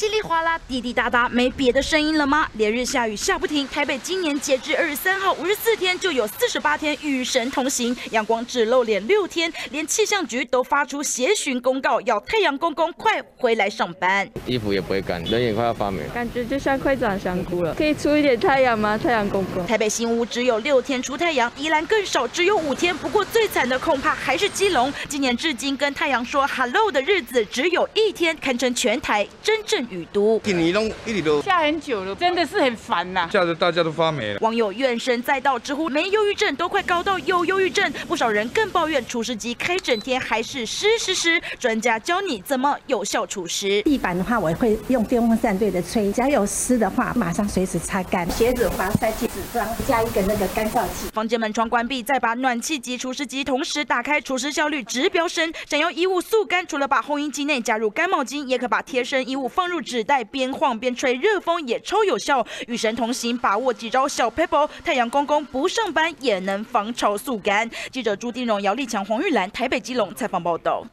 稀里哗啦，滴滴答答，没别的声音了吗？连日下雨下不停，台北今年截至二十三号五十四天就有四十八天雨神同行，阳光只露脸六天，连气象局都发出协寻公告，要太阳公公快回来上班。衣服也不会干，人也快要发霉，感觉就像快长香菇了。可以出一点太阳吗？太阳公公。台北新屋只有六天出太阳，宜兰更少，只有五天。不过最惨的恐怕还是基隆，今年至今跟太阳说 hello 的日子只有一天，堪称全台真正雨都。今年拢一直都下很久了，真的是很烦呐，吓得大家都发霉了。网友怨声载道，直呼没忧郁症都快高到有忧郁症，不少人更抱怨除湿机开整天还是湿湿湿。专家教你怎么有效除湿。地板的话，我会用电风扇对着吹，只要有湿的话，马上随时擦干。鞋子防晒剂、纸张加一个那个干燥剂。房间门窗关闭，再把暖气及除湿机同时打开，除湿效率直飙升。想要衣物速干，除了把烘衣机内加入干毛巾，也可把贴身衣物放入纸袋，边晃边吹，热风也超有效。与神同行，把握几招小 paper，太阳公公不上班也能防潮速干。记者朱丁荣、姚立强、黄玉兰，台北基隆采访报道。